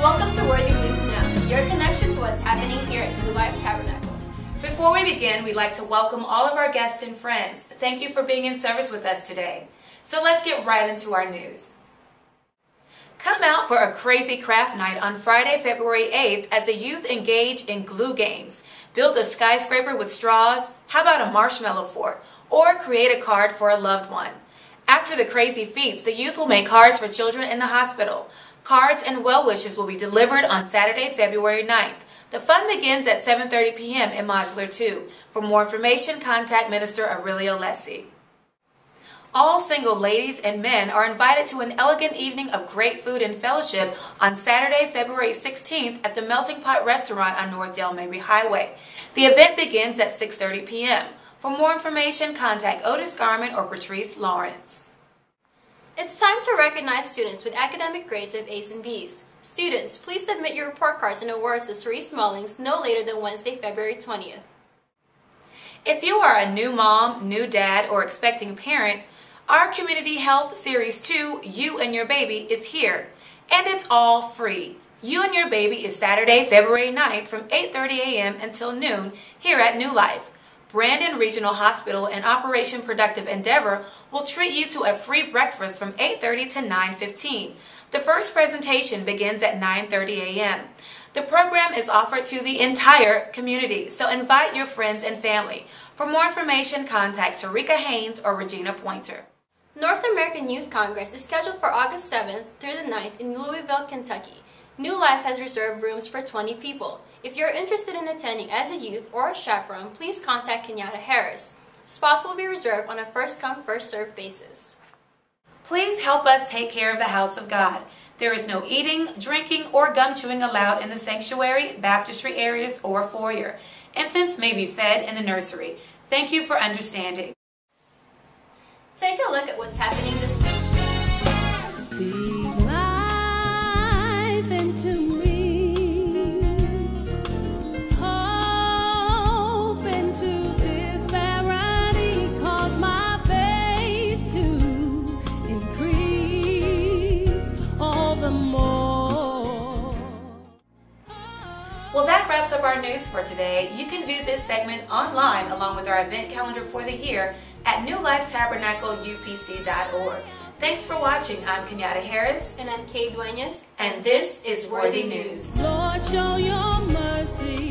Welcome to Worthy News Now, your connection to what's happening here at New Life Tabernacle. Before we begin, we'd like to welcome all of our guests and friends. Thank you for being in service with us today. So let's get right into our news. Come out for a crazy craft night on Friday, February 8th as the youth engage in glue games. Build a skyscraper with straws, how about a marshmallow fort, or create a card for a loved one. After the crazy feats, the youth will make cards for children in the hospital. Cards and well wishes will be delivered on Saturday, February 9th. The fun begins at 7.30 p.m. in Modular 2. For more information, contact Minister Aurelio Lessi. All single ladies and men are invited to an elegant evening of great food and fellowship on Saturday, February 16th at the Melting Pot Restaurant on North Dale Mabry Highway. The event begins at 6.30 p.m. For more information, contact Otis Garman or Patrice Lawrence. It's time to recognize students with academic grades of A's and B's. Students, please submit your report cards and awards to Cerise Mullings no later than Wednesday, February 20th. If you are a new mom, new dad, or expecting parent, our Community Health Series 2, You and Your Baby, is here. And it's all free. You and Your Baby is Saturday, February 9th from 8.30 a.m. until noon here at New Life. Brandon Regional Hospital and Operation Productive Endeavor will treat you to a free breakfast from 8.30 to 9.15. The first presentation begins at 9.30 a.m. The program is offered to the entire community, so invite your friends and family. For more information, contact Tarika Haynes or Regina Pointer. North American Youth Congress is scheduled for August 7th through the 9th in Louisville, Kentucky. New Life has reserved rooms for 20 people. If you're interested in attending as a youth or a chaperone, please contact Kenyatta Harris. Spots will be reserved on a first come, first served basis. Please help us take care of the house of God. There is no eating, drinking, or gum chewing allowed in the sanctuary, baptistry areas, or foyer. Infants may be fed in the nursery. Thank you for understanding. Take a look at what's happening Well, that wraps up our news for today. You can view this segment online along with our event calendar for the year at newlifetabernacleupc.org. Thanks for watching. I'm Kenyatta Harris, And I'm Kay Duenas. and this is Worthy News. Lord, show your mercy.